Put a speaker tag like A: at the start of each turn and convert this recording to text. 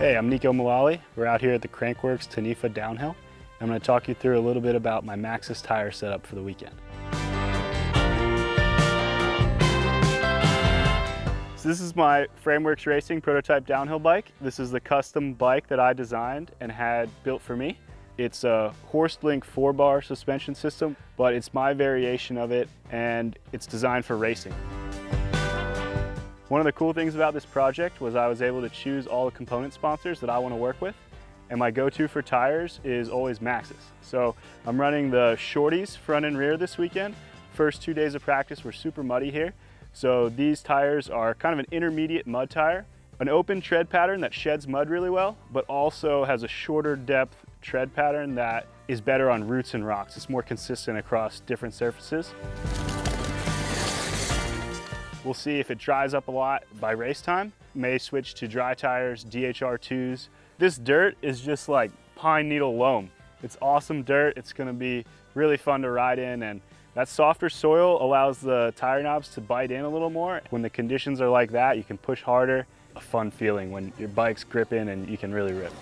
A: Hey, I'm Neko Mulally. We're out here at the Crankworx Taniwha Downhill. I'm going to talk you through a little bit about my Maxxis tire setup for the weekend. So this is my Frameworks Racing prototype downhill bike. This is the custom bike that I designed and had built for me. It's a Horstlink 4-bar suspension system, but it's my variation of it and it's designed for racing. One of the cool things about this project was I was able to choose all the component sponsors that I want to work with. And my go-to for tires is always Maxxis. So I'm running the Shorties front and rear this weekend. First two days of practice were super muddy here. So these tires are kind of an intermediate mud tire, an open tread pattern that sheds mud really well, but also has a shorter depth tread pattern that is better on roots and rocks. It's more consistent across different surfaces. We'll see if it dries up a lot by race time. May switch to dry tires, DHR2s. This dirt is just like pine needle loam. It's awesome dirt. It's gonna be really fun to ride in and that softer soil allows the tire knobs to bite in a little more. When the conditions are like that, you can push harder. A fun feeling when your bike's gripping and you can really rip.